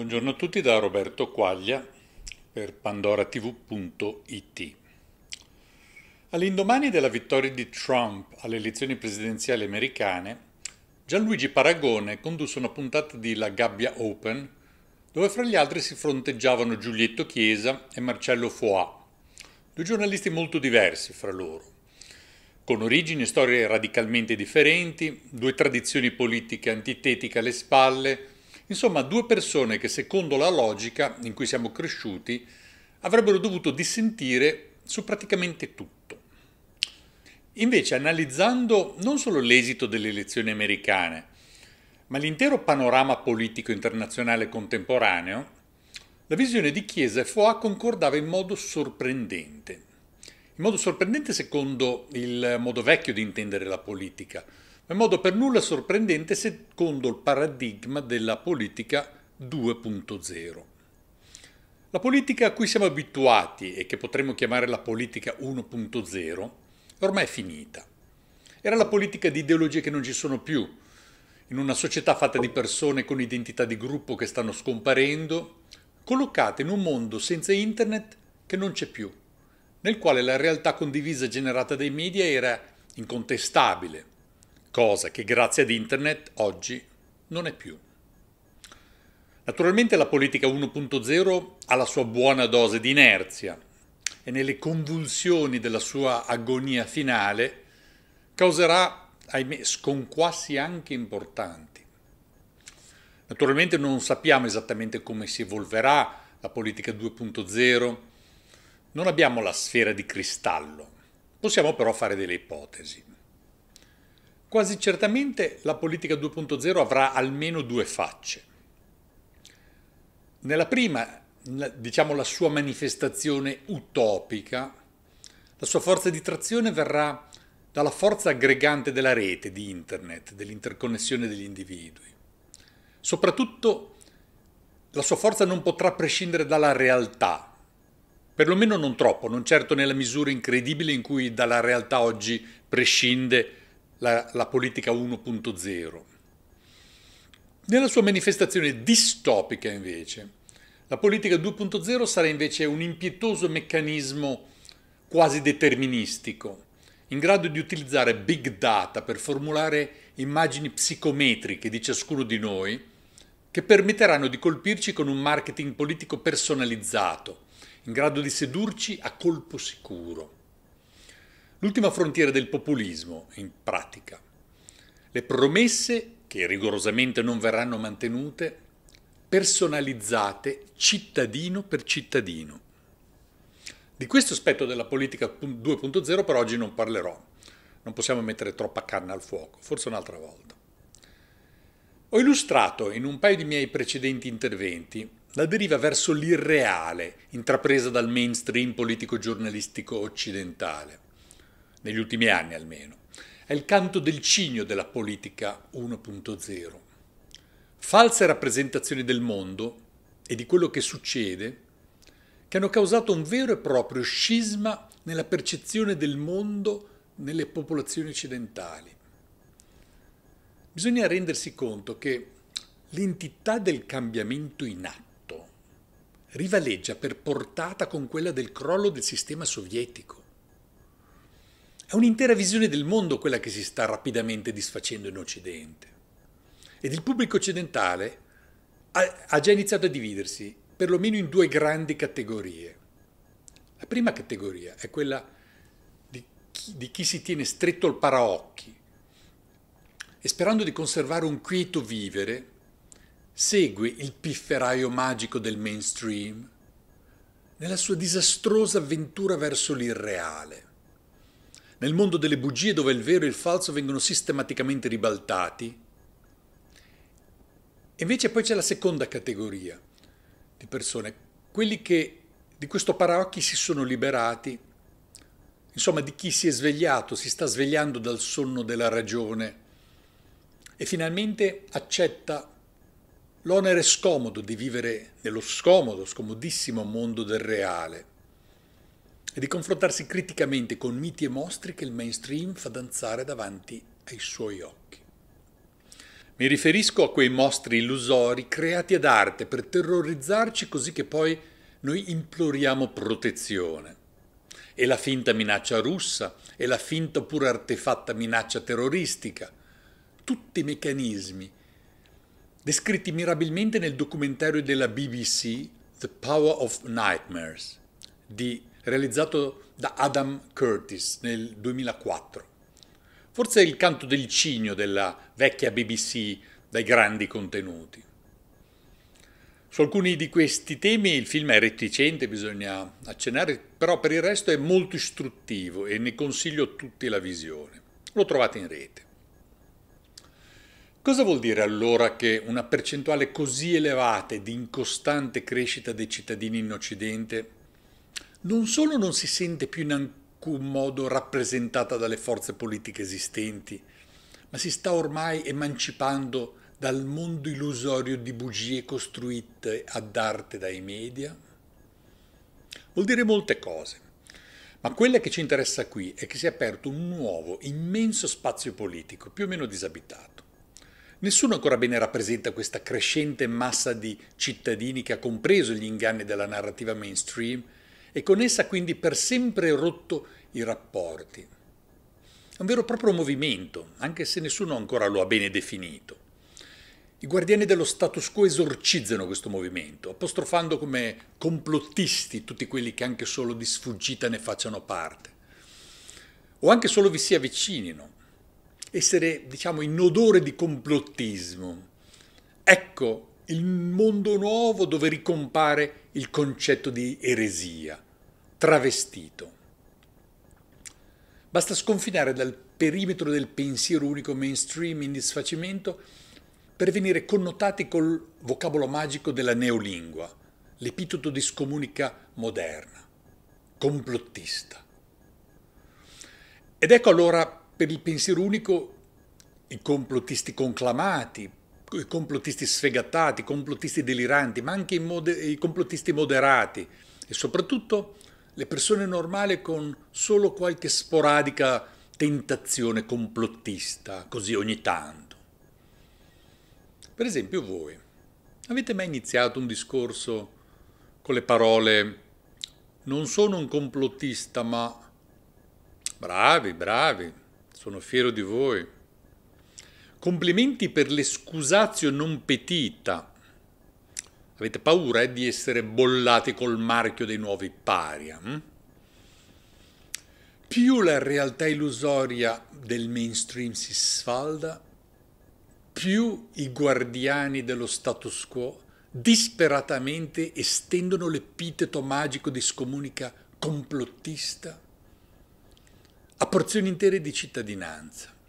Buongiorno a tutti da Roberto Quaglia per pandoratv.it. All'indomani della vittoria di Trump alle elezioni presidenziali americane, Gianluigi Paragone condusse una puntata di La Gabbia Open dove fra gli altri si fronteggiavano Giulietto Chiesa e Marcello Foà, due giornalisti molto diversi fra loro, con origini e storie radicalmente differenti, due tradizioni politiche antitetiche alle spalle, insomma due persone che secondo la logica in cui siamo cresciuti avrebbero dovuto dissentire su praticamente tutto. Invece, analizzando non solo l'esito delle elezioni americane, ma l'intero panorama politico internazionale contemporaneo, la visione di Chiesa e Foà concordava in modo sorprendente. In modo sorprendente secondo il modo vecchio di intendere la politica, in modo per nulla sorprendente secondo il paradigma della politica 2.0. La politica a cui siamo abituati e che potremmo chiamare la politica 1.0 è ormai finita. Era la politica di ideologie che non ci sono più, in una società fatta di persone con identità di gruppo che stanno scomparendo, collocate in un mondo senza internet che non c'è più, nel quale la realtà condivisa generata dai media era incontestabile, cosa che grazie ad internet oggi non è più. Naturalmente la politica 1.0 ha la sua buona dose di inerzia, e nelle convulsioni della sua agonia finale causerà, ahimè, sconquassi anche importanti. Naturalmente non sappiamo esattamente come si evolverà la politica 2.0, non abbiamo la sfera di cristallo, possiamo però fare delle ipotesi. Quasi certamente la politica 2.0 avrà almeno due facce. Nella prima diciamo, la sua manifestazione utopica, la sua forza di trazione verrà dalla forza aggregante della rete, di internet, dell'interconnessione degli individui. Soprattutto la sua forza non potrà prescindere dalla realtà, perlomeno non troppo, non certo nella misura incredibile in cui dalla realtà oggi prescinde la, la politica 1.0. Nella sua manifestazione distopica invece, la politica 2.0 sarà invece un impietoso meccanismo quasi deterministico, in grado di utilizzare big data per formulare immagini psicometriche di ciascuno di noi, che permetteranno di colpirci con un marketing politico personalizzato, in grado di sedurci a colpo sicuro. L'ultima frontiera del populismo, in pratica. Le promesse, che rigorosamente non verranno mantenute, personalizzate cittadino per cittadino. Di questo aspetto della politica 2.0 per oggi non parlerò, non possiamo mettere troppa canna al fuoco, forse un'altra volta. Ho illustrato in un paio di miei precedenti interventi la deriva verso l'irreale intrapresa dal mainstream politico-giornalistico occidentale, negli ultimi anni almeno. È il canto del cigno della politica 1.0 false rappresentazioni del mondo e di quello che succede che hanno causato un vero e proprio scisma nella percezione del mondo nelle popolazioni occidentali. Bisogna rendersi conto che l'entità del cambiamento in atto rivaleggia per portata con quella del crollo del sistema sovietico. È un'intera visione del mondo quella che si sta rapidamente disfacendo in Occidente. Ed il pubblico occidentale ha, ha già iniziato a dividersi perlomeno in due grandi categorie. La prima categoria è quella di chi, di chi si tiene stretto al paraocchi e sperando di conservare un quieto vivere, segue il pifferaio magico del mainstream nella sua disastrosa avventura verso l'irreale. Nel mondo delle bugie dove il vero e il falso vengono sistematicamente ribaltati, Invece poi c'è la seconda categoria di persone, quelli che di questo paraocchi si sono liberati, insomma di chi si è svegliato, si sta svegliando dal sonno della ragione e finalmente accetta l'onere scomodo di vivere nello scomodo, scomodissimo mondo del reale e di confrontarsi criticamente con miti e mostri che il mainstream fa danzare davanti ai suoi occhi. Mi riferisco a quei mostri illusori creati ad arte per terrorizzarci così che poi noi imploriamo protezione. E la finta minaccia russa, e la finta oppure artefatta minaccia terroristica. Tutti i meccanismi descritti mirabilmente nel documentario della BBC The Power of Nightmares, di, realizzato da Adam Curtis nel 2004. Forse è il canto del cigno della vecchia BBC dai grandi contenuti. Su alcuni di questi temi il film è reticente, bisogna accennare, però per il resto è molto istruttivo e ne consiglio tutti la visione. Lo trovate in rete. Cosa vuol dire allora che una percentuale così elevata e di incostante crescita dei cittadini in Occidente non solo non si sente più in alcun modo rappresentata dalle forze politiche esistenti, ma si sta ormai emancipando dal mondo illusorio di bugie costruite ad arte dai media? Vuol dire molte cose, ma quella che ci interessa qui è che si è aperto un nuovo, immenso spazio politico, più o meno disabitato. Nessuno ancora bene rappresenta questa crescente massa di cittadini che ha compreso gli inganni della narrativa mainstream e con essa quindi per sempre rotto i rapporti. È un vero e proprio movimento, anche se nessuno ancora lo ha bene definito. I guardiani dello status quo esorcizzano questo movimento, apostrofando come complottisti tutti quelli che anche solo di sfuggita ne facciano parte, o anche solo vi si avvicinino, essere, diciamo, in odore di complottismo. Ecco il mondo nuovo dove ricompare il concetto di eresia, travestito. Basta sconfinare dal perimetro del pensiero unico mainstream in disfacimento per venire connotati col vocabolo magico della neolingua, l'epiteto di scomunica moderna, complottista. Ed ecco allora per il pensiero unico i complottisti conclamati, i complottisti sfegatati, i complottisti deliranti, ma anche i, moder- i complottisti moderati e soprattutto le persone normali con solo qualche sporadica tentazione complottista, così ogni tanto. Per esempio voi, avete mai iniziato un discorso con le parole non sono un complottista, ma bravi, bravi, sono fiero di voi. Complimenti per l'escusatio non petita. Avete paura eh, di essere bollati col marchio dei nuovi paria. Hm? Più la realtà illusoria del mainstream si sfalda, più i guardiani dello status quo disperatamente estendono l'epiteto magico di scomunica complottista a porzioni intere di cittadinanza.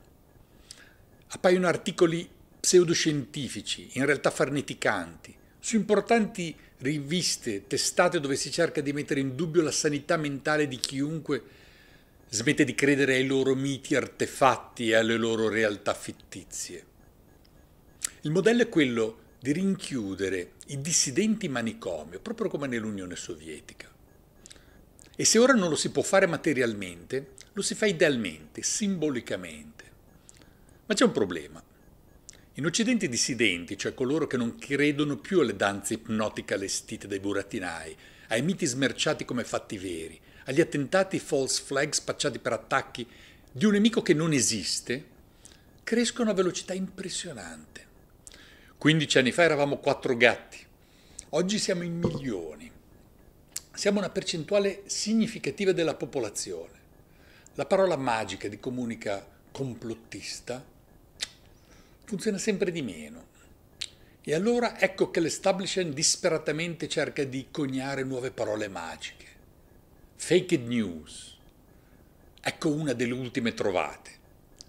Appaiono articoli pseudoscientifici, in realtà farneticanti, su importanti riviste, testate dove si cerca di mettere in dubbio la sanità mentale di chiunque smette di credere ai loro miti artefatti e alle loro realtà fittizie. Il modello è quello di rinchiudere i dissidenti in manicomio, proprio come nell'Unione Sovietica. E se ora non lo si può fare materialmente, lo si fa idealmente, simbolicamente. Ma c'è un problema. In Occidente i dissidenti, cioè coloro che non credono più alle danze ipnotiche allestite dai burattinai, ai miti smerciati come fatti veri, agli attentati false flag spacciati per attacchi di un nemico che non esiste, crescono a velocità impressionante. 15 anni fa eravamo quattro gatti, oggi siamo in milioni. Siamo una percentuale significativa della popolazione. La parola magica di comunica complottista funziona sempre di meno. E allora ecco che l'establishment disperatamente cerca di coniare nuove parole magiche. Fake news. Ecco una delle ultime trovate.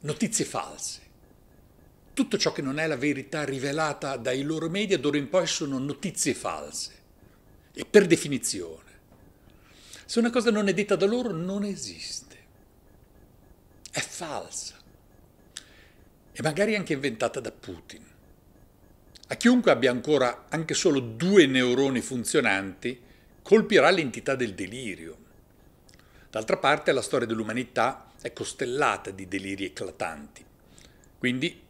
Notizie false tutto ciò che non è la verità rivelata dai loro media d'ora in poi sono notizie false. E per definizione. Se una cosa non è detta da loro, non esiste. È falsa. E magari anche inventata da Putin. A chiunque abbia ancora anche solo due neuroni funzionanti, colpirà l'entità del delirio. D'altra parte la storia dell'umanità è costellata di deliri eclatanti. Quindi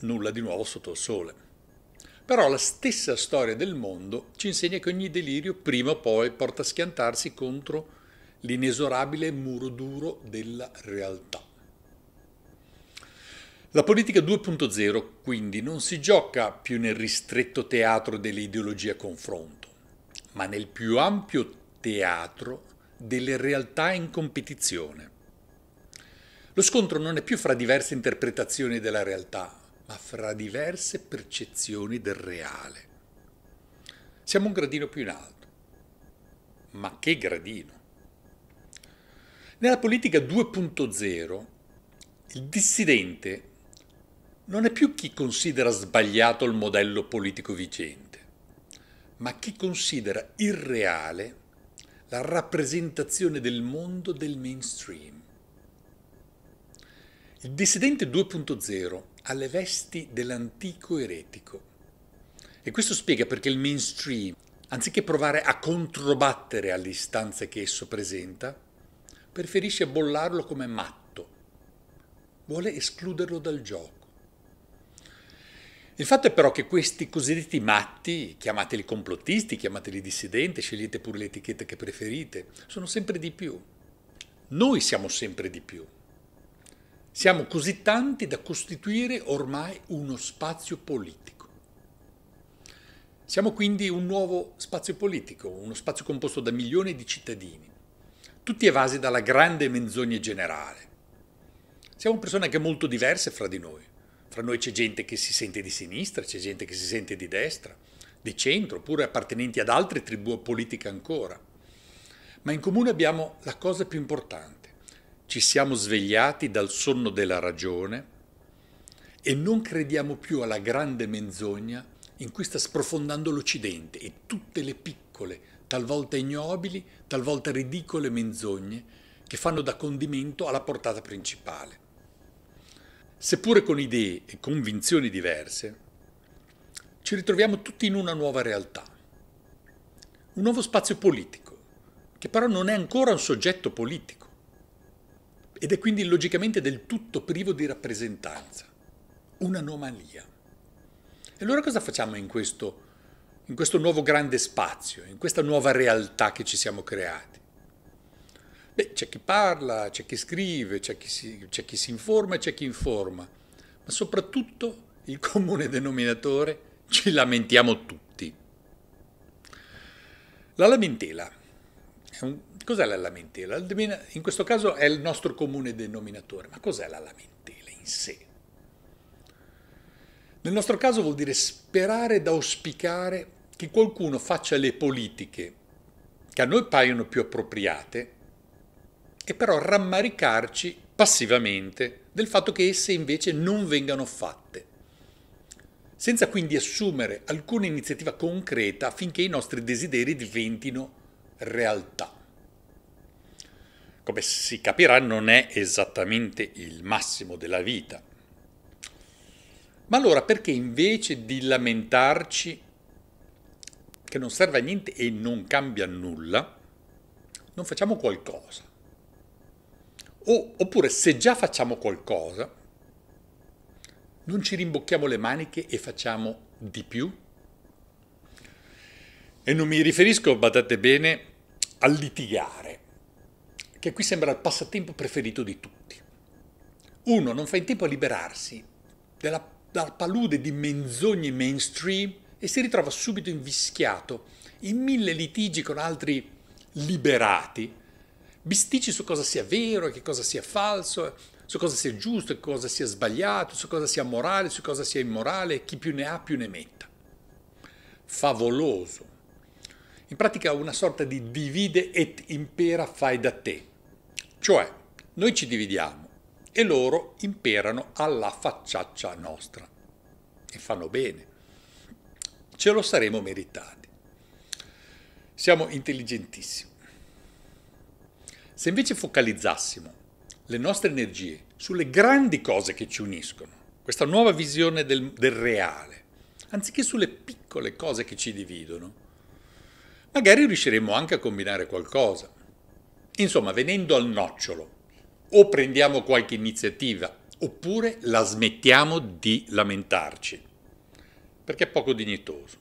nulla di nuovo sotto il sole. Però la stessa storia del mondo ci insegna che ogni delirio prima o poi porta a schiantarsi contro l'inesorabile muro duro della realtà. La politica 2.0 quindi non si gioca più nel ristretto teatro dell'ideologia a confronto, ma nel più ampio teatro delle realtà in competizione. Lo scontro non è più fra diverse interpretazioni della realtà, ma fra diverse percezioni del reale. Siamo un gradino più in alto. Ma che gradino! Nella politica 2.0 il dissidente non è più chi considera sbagliato il modello politico vigente, ma chi considera irreale la rappresentazione del mondo del mainstream. Il dissidente 2.0 ha le vesti dell'antico eretico e questo spiega perché il mainstream, anziché provare a controbattere alle istanze che esso presenta, preferisce bollarlo come matto, vuole escluderlo dal gioco. Il fatto è però che questi cosiddetti matti, chiamateli complottisti, chiamateli dissidenti, scegliete pure le etichette che preferite, sono sempre di più. Noi siamo sempre di più. Siamo così tanti da costituire ormai uno spazio politico. Siamo quindi un nuovo spazio politico, uno spazio composto da milioni di cittadini, tutti evasi dalla grande menzogna generale. Siamo persone anche molto diverse fra di noi. Fra noi c'è gente che si sente di sinistra, c'è gente che si sente di destra, di centro, oppure appartenenti ad altre tribù politiche ancora. Ma in comune abbiamo la cosa più importante. Ci siamo svegliati dal sonno della ragione e non crediamo più alla grande menzogna in cui sta sprofondando l'Occidente e tutte le piccole, talvolta ignobili, talvolta ridicole menzogne che fanno da condimento alla portata principale seppure con idee e convinzioni diverse, ci ritroviamo tutti in una nuova realtà, un nuovo spazio politico, che però non è ancora un soggetto politico ed è quindi logicamente del tutto privo di rappresentanza, un'anomalia. E allora cosa facciamo in questo, in questo nuovo grande spazio, in questa nuova realtà che ci siamo creati? Beh, c'è chi parla, c'è chi scrive, c'è chi, si, c'è chi si informa e c'è chi informa, ma soprattutto il comune denominatore ci lamentiamo tutti. La lamentela. Cos'è la lamentela? In questo caso è il nostro comune denominatore, ma cos'è la lamentela in sé? Nel nostro caso vuol dire sperare ed auspicare che qualcuno faccia le politiche che a noi paiono più appropriate e però rammaricarci passivamente del fatto che esse invece non vengano fatte, senza quindi assumere alcuna iniziativa concreta affinché i nostri desideri diventino realtà. Come si capirà non è esattamente il massimo della vita. Ma allora perché invece di lamentarci che non serve a niente e non cambia nulla, non facciamo qualcosa? O, oppure se già facciamo qualcosa, non ci rimbocchiamo le maniche e facciamo di più? E non mi riferisco, badate bene, a litigare, che qui sembra il passatempo preferito di tutti. Uno non fa in tempo a liberarsi dalla, dalla palude di menzogne mainstream e si ritrova subito invischiato in mille litigi con altri liberati bisticci su cosa sia vero e che cosa sia falso, su cosa sia giusto e cosa sia sbagliato, su cosa sia morale, su cosa sia immorale, chi più ne ha più ne metta. Favoloso. In pratica una sorta di divide et impera fai da te. Cioè, noi ci dividiamo e loro imperano alla facciaccia nostra. E fanno bene. Ce lo saremo meritati. Siamo intelligentissimi. Se invece focalizzassimo le nostre energie sulle grandi cose che ci uniscono, questa nuova visione del, del reale, anziché sulle piccole cose che ci dividono, magari riusciremmo anche a combinare qualcosa. Insomma, venendo al nocciolo, o prendiamo qualche iniziativa oppure la smettiamo di lamentarci, perché è poco dignitoso.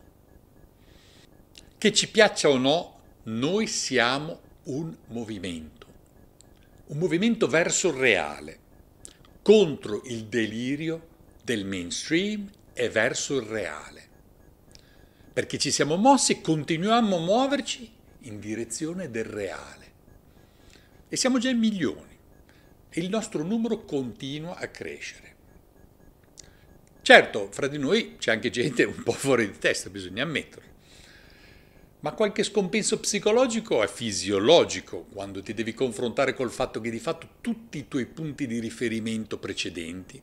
Che ci piaccia o no, noi siamo un movimento, un movimento verso il reale, contro il delirio del mainstream e verso il reale. Perché ci siamo mossi e continuiamo a muoverci in direzione del reale. E siamo già in milioni e il nostro numero continua a crescere. Certo, fra di noi c'è anche gente un po' fuori di testa, bisogna ammetterlo. Ma qualche scompenso psicologico è fisiologico quando ti devi confrontare col fatto che di fatto tutti i tuoi punti di riferimento precedenti,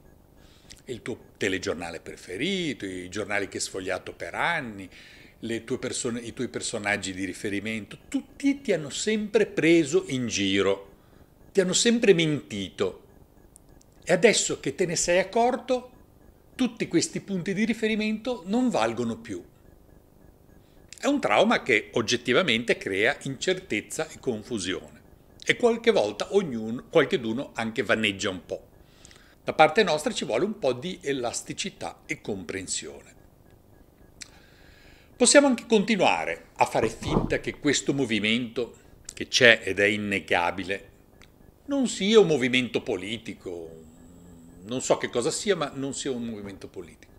il tuo telegiornale preferito, i giornali che hai sfogliato per anni, person- i tuoi personaggi di riferimento, tutti ti hanno sempre preso in giro, ti hanno sempre mentito. E adesso che te ne sei accorto, tutti questi punti di riferimento non valgono più. È un trauma che oggettivamente crea incertezza e confusione e qualche volta ognuno, qualcheduno anche vanneggia un po'. Da parte nostra ci vuole un po' di elasticità e comprensione. Possiamo anche continuare a fare finta che questo movimento, che c'è ed è innegabile, non sia un movimento politico, non so che cosa sia, ma non sia un movimento politico.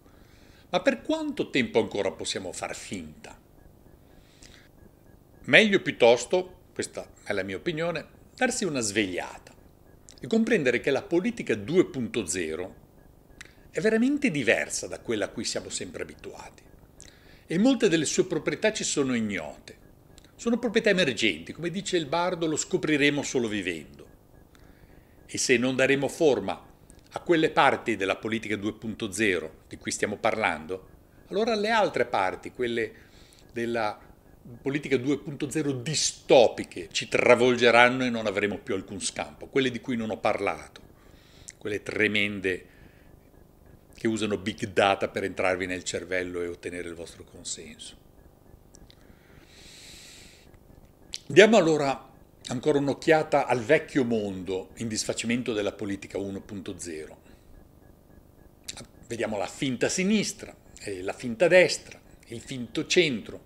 Ma per quanto tempo ancora possiamo far finta? Meglio piuttosto, questa è la mia opinione, darsi una svegliata e comprendere che la politica 2.0 è veramente diversa da quella a cui siamo sempre abituati e molte delle sue proprietà ci sono ignote. Sono proprietà emergenti, come dice il bardo, lo scopriremo solo vivendo. E se non daremo forma a quelle parti della politica 2.0 di cui stiamo parlando, allora le altre parti, quelle della politica 2.0 distopiche ci travolgeranno e non avremo più alcun scampo, quelle di cui non ho parlato, quelle tremende che usano big data per entrarvi nel cervello e ottenere il vostro consenso. Diamo allora ancora un'occhiata al vecchio mondo in disfacimento della politica 1.0. Vediamo la finta sinistra, la finta destra, il finto centro,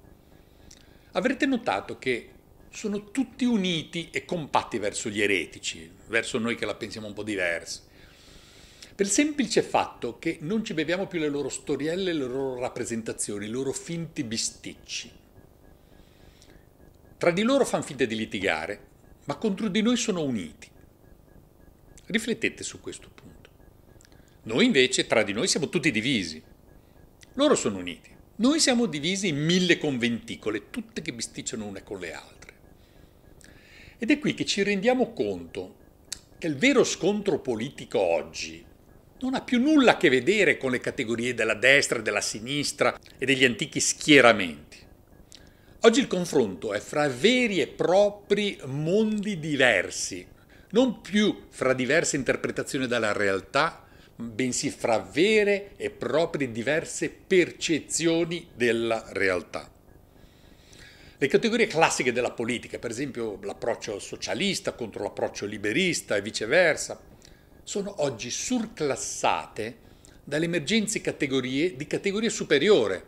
avrete notato che sono tutti uniti e compatti verso gli eretici, verso noi che la pensiamo un po' diversa. Per il semplice fatto che non ci beviamo più le loro storielle, le loro rappresentazioni, i loro finti bisticci. Tra di loro fanno finta di litigare, ma contro di noi sono uniti. Riflettete su questo punto. Noi invece tra di noi siamo tutti divisi. Loro sono uniti. Noi siamo divisi in mille conventicole, tutte che bisticciano une con le altre. Ed è qui che ci rendiamo conto che il vero scontro politico oggi non ha più nulla a che vedere con le categorie della destra, della sinistra e degli antichi schieramenti. Oggi il confronto è fra veri e propri mondi diversi, non più fra diverse interpretazioni della realtà, bensì fra vere e proprie diverse percezioni della realtà. Le categorie classiche della politica, per esempio l'approccio socialista contro l'approccio liberista e viceversa, sono oggi surclassate dalle emergenze categorie di categoria superiore.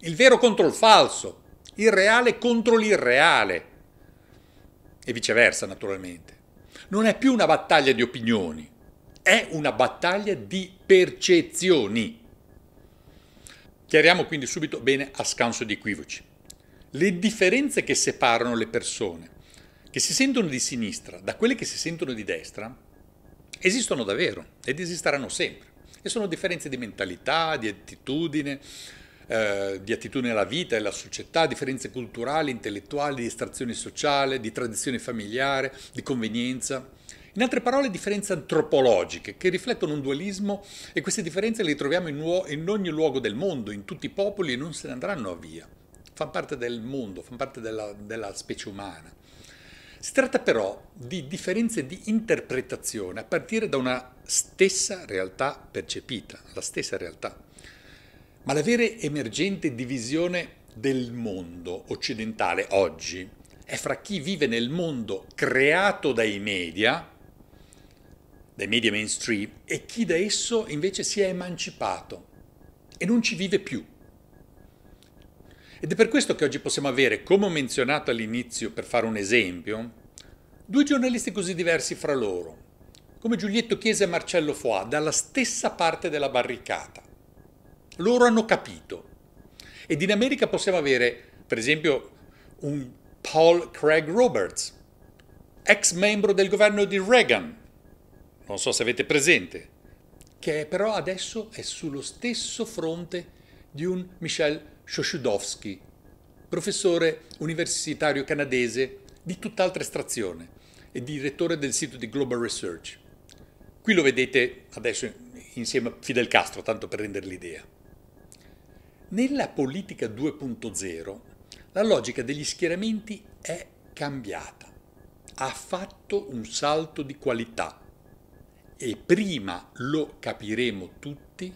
Il vero contro il falso, il reale contro l'irreale e viceversa naturalmente. Non è più una battaglia di opinioni, è una battaglia di percezioni. Chiariamo quindi subito bene a scanso di equivoci. Le differenze che separano le persone che si sentono di sinistra da quelle che si sentono di destra esistono davvero ed esisteranno sempre. E sono differenze di mentalità, di attitudine, eh, di attitudine alla vita e alla società, differenze culturali, intellettuali, di estrazione sociale, di tradizione familiare, di convenienza. In altre parole, differenze antropologiche che riflettono un dualismo e queste differenze le troviamo in, uo- in ogni luogo del mondo, in tutti i popoli e non se ne andranno via. Fanno parte del mondo, fanno parte della, della specie umana. Si tratta però di differenze di interpretazione a partire da una stessa realtà percepita, la stessa realtà. Ma la vera emergente divisione del mondo occidentale oggi è fra chi vive nel mondo creato dai media dai media mainstream e chi da esso invece si è emancipato e non ci vive più. Ed è per questo che oggi possiamo avere, come ho menzionato all'inizio per fare un esempio, due giornalisti così diversi fra loro, come Giulietto Chiesa e Marcello Foà, dalla stessa parte della barricata. Loro hanno capito. Ed in America possiamo avere, per esempio, un Paul Craig Roberts, ex membro del governo di Reagan, non so se avete presente, che però adesso è sullo stesso fronte di un Michel Shoshudovsky, professore universitario canadese di tutt'altra estrazione e direttore del sito di Global Research. Qui lo vedete adesso insieme a Fidel Castro, tanto per rendere l'idea. Nella politica 2.0 la logica degli schieramenti è cambiata, ha fatto un salto di qualità e prima lo capiremo tutti,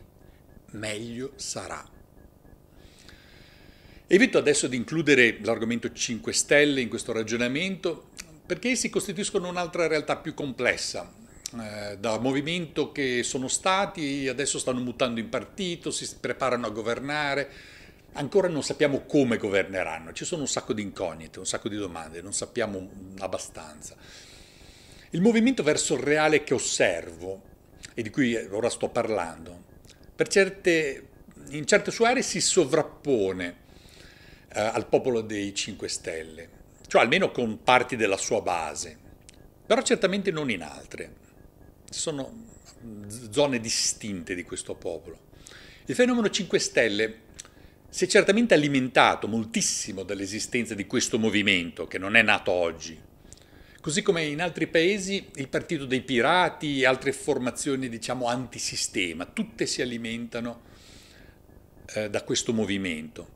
meglio sarà. Evito adesso di includere l'argomento 5 Stelle in questo ragionamento perché essi costituiscono un'altra realtà più complessa. Eh, da movimento che sono stati, adesso stanno mutando in partito, si preparano a governare, ancora non sappiamo come governeranno, ci sono un sacco di incognite, un sacco di domande, non sappiamo abbastanza. Il movimento verso il reale che osservo, e di cui ora sto parlando, certe, in certe sue aree si sovrappone eh, al popolo dei 5 Stelle, cioè almeno con parti della sua base, però certamente non in altre. Sono zone distinte di questo popolo. Il fenomeno 5 Stelle si è certamente alimentato moltissimo dall'esistenza di questo movimento, che non è nato oggi. Così come in altri paesi il Partito dei Pirati e altre formazioni, diciamo, antisistema, tutte si alimentano eh, da questo movimento.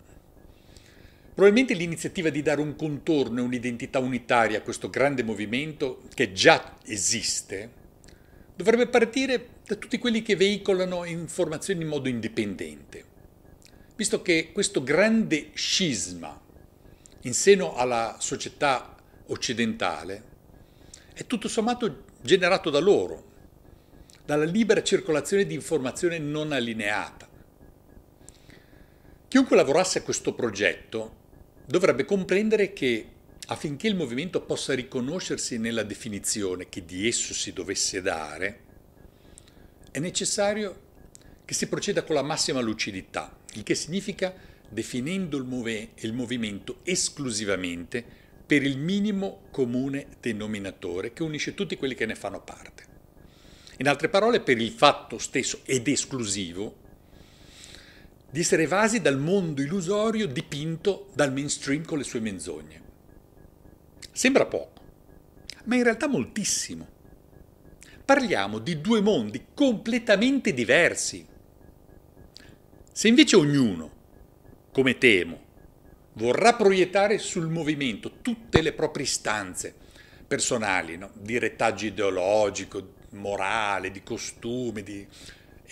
Probabilmente l'iniziativa di dare un contorno e un'identità unitaria a questo grande movimento, che già esiste, dovrebbe partire da tutti quelli che veicolano informazioni in modo indipendente, visto che questo grande scisma in seno alla società occidentale è tutto sommato generato da loro, dalla libera circolazione di informazione non allineata. Chiunque lavorasse a questo progetto dovrebbe comprendere che affinché il movimento possa riconoscersi nella definizione che di esso si dovesse dare, è necessario che si proceda con la massima lucidità, il che significa definendo il, move- il movimento esclusivamente per il minimo comune denominatore che unisce tutti quelli che ne fanno parte. In altre parole, per il fatto stesso ed esclusivo di essere evasi dal mondo illusorio dipinto dal mainstream con le sue menzogne. Sembra poco, ma in realtà moltissimo. Parliamo di due mondi completamente diversi. Se invece ognuno, come temo, vorrà proiettare sul movimento tutte le proprie istanze personali, no? di retaggio ideologico, morale, di costume, di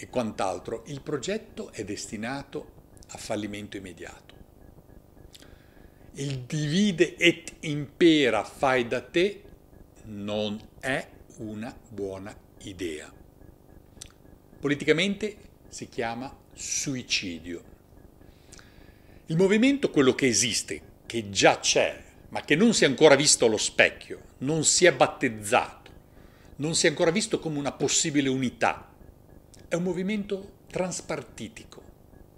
e quant'altro, il progetto è destinato a fallimento immediato. Il divide et impera fai da te non è una buona idea. Politicamente si chiama suicidio. Il movimento, quello che esiste, che già c'è, ma che non si è ancora visto allo specchio, non si è battezzato, non si è ancora visto come una possibile unità, è un movimento transpartitico,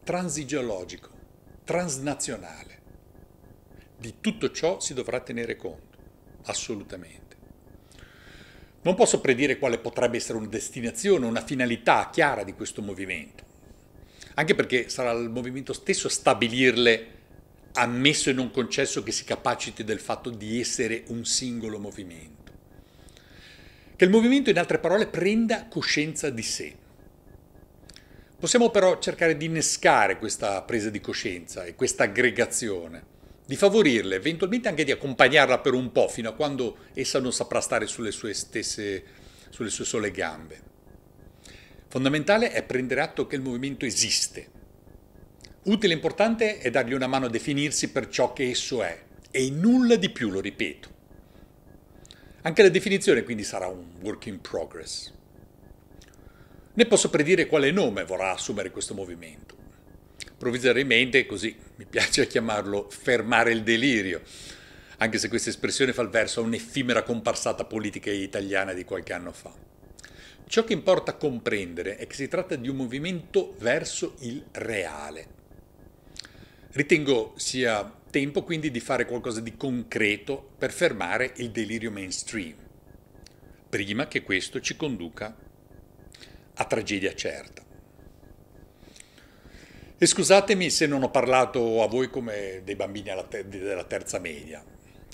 transigeologico, transnazionale. Di tutto ciò si dovrà tenere conto, assolutamente. Non posso predire quale potrebbe essere una destinazione, una finalità chiara di questo movimento, anche perché sarà il movimento stesso a stabilirle, ammesso e non concesso che si capaciti del fatto di essere un singolo movimento. Che il movimento, in altre parole, prenda coscienza di sé Possiamo però cercare di innescare questa presa di coscienza e questa aggregazione, di favorirla, eventualmente anche di accompagnarla per un po' fino a quando essa non saprà stare sulle sue stesse, sulle sue sole gambe. Fondamentale è prendere atto che il movimento esiste. Utile e importante è dargli una mano a definirsi per ciò che esso è e nulla di più, lo ripeto. Anche la definizione quindi sarà un work in progress. Né posso predire quale nome vorrà assumere questo movimento. Provvisoriamente, così mi piace chiamarlo fermare il delirio, anche se questa espressione fa il verso a un'effimera comparsata politica italiana di qualche anno fa. Ciò che importa comprendere è che si tratta di un movimento verso il reale. Ritengo sia tempo quindi di fare qualcosa di concreto per fermare il delirio mainstream, prima che questo ci conduca a tragedia certa. E scusatemi se non ho parlato a voi come dei bambini te- della terza media.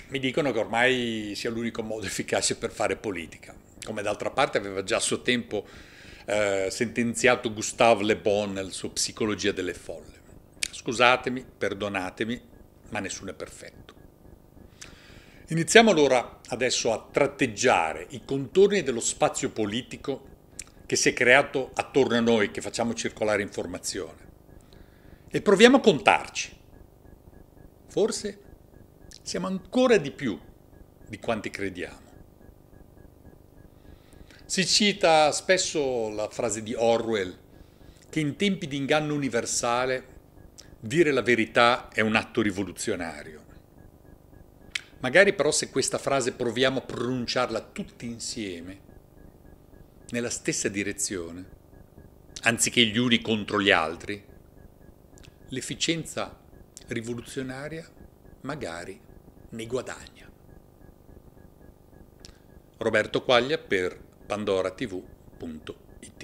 Mi dicono che ormai sia l'unico modo efficace per fare politica, come d'altra parte aveva già a suo tempo eh, sentenziato Gustave Le Bon nel suo Psicologia delle folle. Scusatemi, perdonatemi, ma nessuno è perfetto. Iniziamo allora adesso a tratteggiare i contorni dello spazio politico che si è creato attorno a noi, che facciamo circolare informazione. E proviamo a contarci. Forse siamo ancora di più di quanti crediamo. Si cita spesso la frase di Orwell che in tempi di inganno universale dire la verità è un atto rivoluzionario. Magari però se questa frase proviamo a pronunciarla tutti insieme, nella stessa direzione, anziché gli uni contro gli altri, l'efficienza rivoluzionaria magari ne guadagna. Roberto Quaglia per pandoratv.it